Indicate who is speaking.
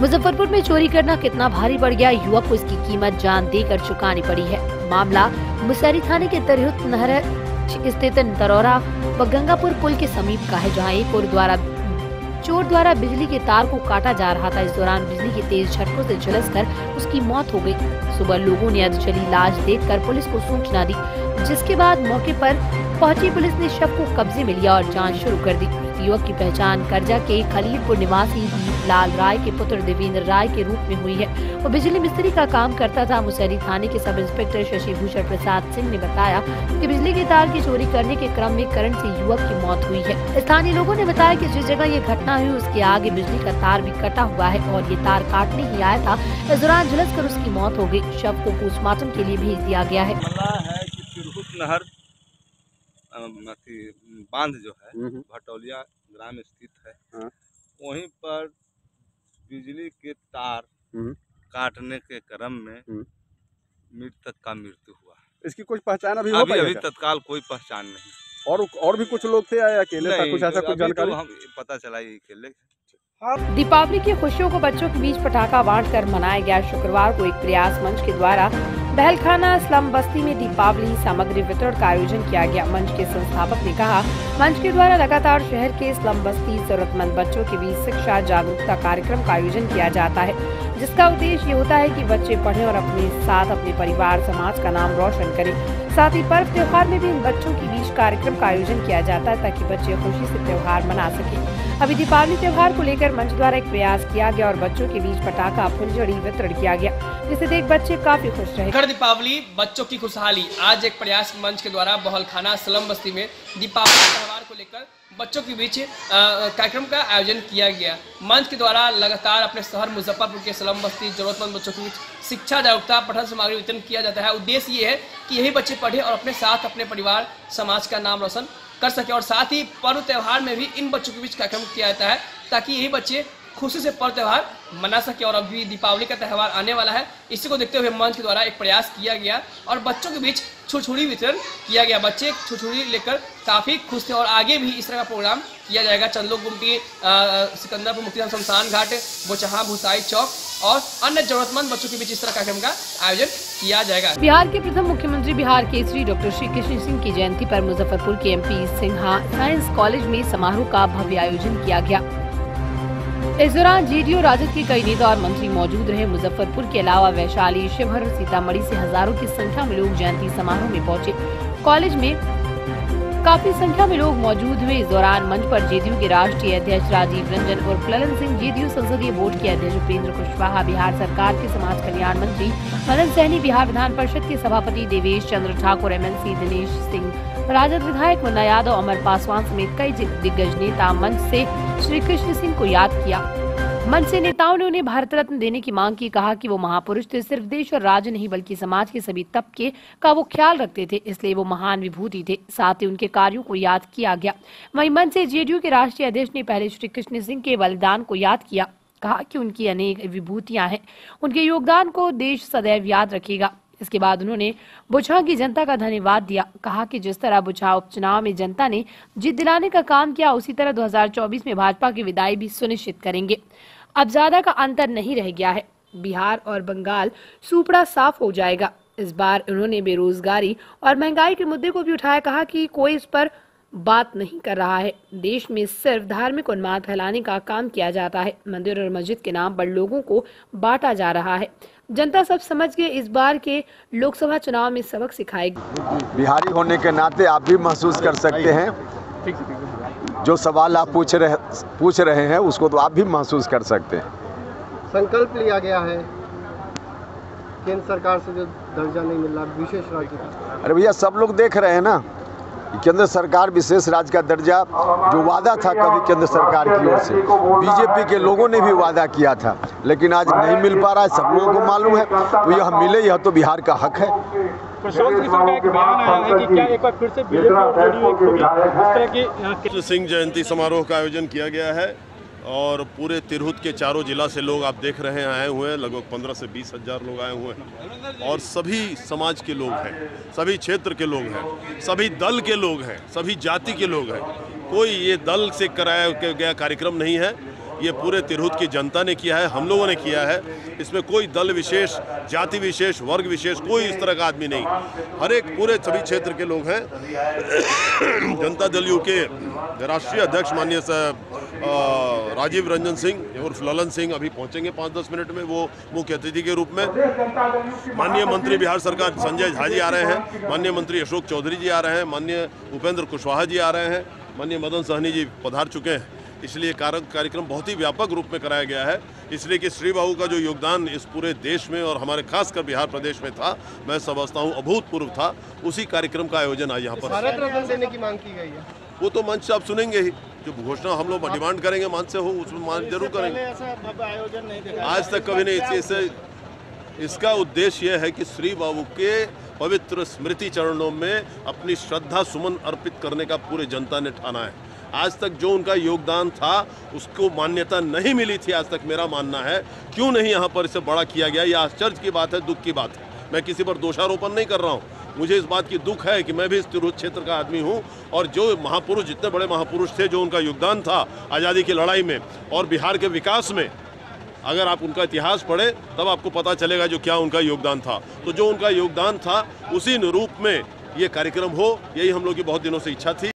Speaker 1: मुजफ्फरपुर में चोरी करना कितना भारी बढ़ गया युवक को इसकी कीमत जान देकर चुकानी पड़ी है मामला मुसैरी थाने के तरहुत नहर स्थित तरौरा व गंगापुर पुल के समीप का है जहाँ एक और द्वारा चोर द्वारा बिजली के तार को काटा जा रहा था इस दौरान बिजली के तेज झटकों से कर उसकी मौत हो गई सुबह लोगों ने अधचली लाश देखकर पुलिस को सूचना दी जिसके बाद मौके पर पहुंची पुलिस ने शव को कब्जे में लिया और जांच शुरू कर दी युवक की पहचान करजा के खलीलपुर निवासी लाल राय के पुत्र देवेंद्र राय के रूप में हुई है वो बिजली मिस्त्री का काम करता था मुसहरी थाने के सब इंस्पेक्टर शशि भूषण प्रसाद सिंह ने बताया कि बिजली के तार की चोरी करने के क्रम में करंट से युवक की मौत हुई है स्थानीय लोगों ने बताया कि जिस जगह ये घटना हुई उसके आगे बिजली का तार भी कटा हुआ है और ये तार काटने ही आया था इस दौरान झुलस कर उसकी मौत हो गयी शव को पोस्टमार्टम के लिए भेज दिया गया है
Speaker 2: नहर बांध जो है हम्म, हम्म। भटौलिया ग्राम स्थित है हाँ। वहीं पर बिजली के तार हम्म। काटने के क्रम में मृतक का मृत्यु
Speaker 1: हुआ इसकी कुछ पहचान अभी अभी, अभी
Speaker 2: तत्काल कोई पहचान नहीं और और भी कुछ लोग थे या अकेले था कुछ ऐसा कुछ तो जानकारी
Speaker 1: तो पता चला अकेले दीपावली की खुशियों को बच्चों के बीच पटाखा बांटकर मनाया गया शुक्रवार को एक प्रयास मंच के द्वारा बहलखाना स्लम बस्ती में दीपावली सामग्री वितरण का आयोजन किया गया मंच के संस्थापक ने कहा मंच के द्वारा लगातार शहर के स्लम बस्ती जरूरतमंद बच्चों के बीच शिक्षा जागरूकता कार्यक्रम का आयोजन किया जाता है जिसका उद्देश्य ये होता है कि बच्चे पढ़ें और अपने साथ अपने परिवार समाज का नाम रोशन करें साथ ही पर्व त्योहार में भी इन बच्चों के बीच कार्यक्रम का आयोजन किया जाता है ताकि बच्चे खुशी ऐसी त्योहार मना सकें अभी दीपावली त्योहार को लेकर मंच द्वारा एक प्रयास किया गया और बच्चों के बीच पटाखा फुलझड़ी वितरण किया गया जिसे देख बच्चे काफी खुश रहे
Speaker 3: घर दीपावली बच्चों की खुशहाली आज एक प्रयास मंच के द्वारा बहल खाना सलम बस्ती में दीपावली त्यौहार को लेकर बच्चों के बीच कार्यक्रम का आयोजन किया गया मंच के द्वारा लगातार अपने शहर मुजफ्फरपुर के सलम बस्ती जरूरतमंद बच्चों के बीच शिक्षा जागरूकता पठन सामग्री वितरण किया जाता है उद्देश्य ये है कि यही बच्चे पढ़े और अपने साथ अपने परिवार समाज का नाम रोशन कर सके और साथ ही पर्व त्यौहार में भी इन बच्चों के बीच कार्यक्रम किया जाता है ताकि यही बच्चे खुशी से पर्व त्यौहार मना सके और अभी दीपावली का त्यौहार आने वाला है इसी को देखते हुए मंच के द्वारा एक प्रयास किया गया और बच्चों के बीच छुछुड़ी वितरण किया गया बच्चे छुछुड़ी लेकर काफ़ी खुश थे और आगे भी इस तरह का प्रोग्राम किया जाएगा चंदो गुमटी सिकंदरपुर मुक्ति शमशान घाट बोचहा भूसाई चौक और अन्य जरूरतमंद बच्चों के बीच इस तरह कार्यक्रम का आयोजन किया जाएगा बिहार के प्रथम
Speaker 1: मुख्यमंत्री बिहार के श्री डॉक्टर श्री कृष्ण सिंह की जयंती आरोप मुजफ्फरपुर के एम सिन्हा साइंस कॉलेज में समारोह का भव्य आयोजन किया गया इस दौरान जीडीओ राजद के कई नेता और मंत्री मौजूद रहे मुजफ्फरपुर के अलावा वैशाली शिवहर सीतामढ़ी से हजारों की संख्या में लोग जयंती समारोह में पहुंचे कॉलेज में काफी संख्या में लोग मौजूद हुए इस दौरान मंच पर जेडीयू के राष्ट्रीय अध्यक्ष राजीव रंजन और ललन सिंह जेडीयू संसदीय बोर्ड के अध्यक्ष उपेंद्र कुशवाहा बिहार सरकार के समाज कल्याण मंत्री मदन सहनी बिहार विधान परिषद के सभापति देवेश चंद्र ठाकुर एमएलसी दिनेश सिंह राजद विधायक मुन्ना यादव अमर पासवान समेत कई दिग्गज नेता मंच ऐसी श्री कृष्ण सिंह को याद किया मंच से नेताओं ने उन्हें भारत रत्न देने की मांग की कहा कि वो महापुरुष थे सिर्फ देश और राज्य नहीं बल्कि समाज के सभी तबके का वो ख्याल रखते थे इसलिए वो महान विभूति थे साथ ही उनके कार्यों को याद किया गया वही मंच से जेडीयू के राष्ट्रीय अध्यक्ष ने पहले श्री कृष्ण सिंह के बलिदान को याद किया कहा कि उनकी अनेक विभूतियां हैं उनके योगदान को देश सदैव याद रखेगा इसके बाद उन्होंने बुछा की जनता का धन्यवाद दिया कहा कि जिस तरह बुछा उपचुनाव में जनता ने जीत दिलाने का काम किया उसी तरह 2024 में भाजपा की विदाई भी सुनिश्चित करेंगे अब ज़्यादा का अंतर नहीं रह गया है बिहार और बंगाल सुपड़ा साफ हो जाएगा इस बार उन्होंने बेरोजगारी और महंगाई के मुद्दे को भी उठाया कहा कि कोई इस पर बात नहीं कर रहा है देश में सिर्फ धार्मिक उन्माद फैलाने का काम किया जाता है मंदिर और मस्जिद के नाम पर लोगों को बांटा जा रहा है जनता सब समझ गए इस बार के लोकसभा चुनाव में सबक सिखाएगी
Speaker 2: बिहारी होने के नाते आप भी महसूस कर सकते हैं जो सवाल आप पूछ रहे पूछ रहे हैं उसको तो आप भी महसूस कर सकते हैं
Speaker 3: संकल्प लिया गया है केंद्र सरकार से जो दर्जा नहीं मिल रहा विशेष राज्य का
Speaker 2: अरे भैया सब लोग देख रहे हैं ना केंद्र सरकार विशेष राज्य का दर्जा जो वादा था कभी केंद्र सरकार की ओर से बीजेपी के लोगों ने भी वादा किया था लेकिन आज नहीं मिल पा रहा है सब लोगों को मालूम है तो यह मिले यह तो बिहार का हक है
Speaker 3: कृष्ण
Speaker 2: सिंह जयंती समारोह का आयोजन किया गया है और पूरे तिरहुत के चारों जिला से लोग आप देख रहे हैं आए हुए हैं लगभग पंद्रह से बीस हज़ार लोग आए हुए हैं और सभी समाज के लोग हैं सभी क्षेत्र के लोग हैं सभी दल के लोग हैं सभी जाति के लोग हैं कोई ये दल से कराया गया कार्यक्रम नहीं है ये पूरे तिरहुत की जनता ने किया है हम लोगों ने किया है इसमें कोई दल विशेष जाति विशेष वर्ग विशेष कोई इस तरह का आदमी नहीं हर एक पूरे सभी क्षेत्र के लोग हैं जनता दल यू के राष्ट्रीय अध्यक्ष माननीय राजीव रंजन सिंह और ललन सिंह अभी पहुंचेंगे पाँच दस मिनट में वो मुख्य अतिथि के रूप में माननीय मंत्री बिहार सरकार संजय झा जी आ रहे हैं माननीय मंत्री अशोक चौधरी जी आ रहे हैं माननीय उपेंद्र कुशवाहा जी आ रहे हैं माननीय मदन सहनी जी पधार चुके हैं इसलिए कार्यक्रम बहुत ही व्यापक रूप में कराया गया है इसलिए कि श्री बाबू का जो योगदान इस पूरे देश में और हमारे खासकर बिहार प्रदेश में था मैं समझता हूँ अभूतपूर्व था उसी कार्यक्रम का आयोजन आज यहाँ पर
Speaker 3: देने की मांग की गई है
Speaker 2: वो तो मंच आप सुनेंगे ही जो घोषणा हम लोग डिमांड करेंगे मंच से हो उसमें मान तो जरूर
Speaker 3: करेंगे आज तक कभी नहीं इससे
Speaker 2: इसका उद्देश्य यह है कि श्री बाबू के पवित्र स्मृति चरणों में अपनी श्रद्धा सुमन अर्पित करने का पूरे जनता ने ठाना है आज तक जो उनका योगदान था उसको मान्यता नहीं मिली थी आज तक मेरा मानना है क्यों नहीं यहाँ पर इसे बड़ा किया गया ये आश्चर्य की बात है दुख की बात है मैं किसी पर दोषारोपण नहीं कर रहा हूँ मुझे इस बात की दुख है कि मैं भी इस तिरुत क्षेत्र का आदमी हूँ और जो महापुरुष जितने बड़े महापुरुष थे जो उनका योगदान था आज़ादी की लड़ाई में और बिहार के विकास में अगर आप उनका इतिहास पढ़े तब आपको पता चलेगा जो क्या उनका योगदान था तो जो उनका योगदान था उसी रूप में ये कार्यक्रम हो यही हम लोग की बहुत दिनों से इच्छा थी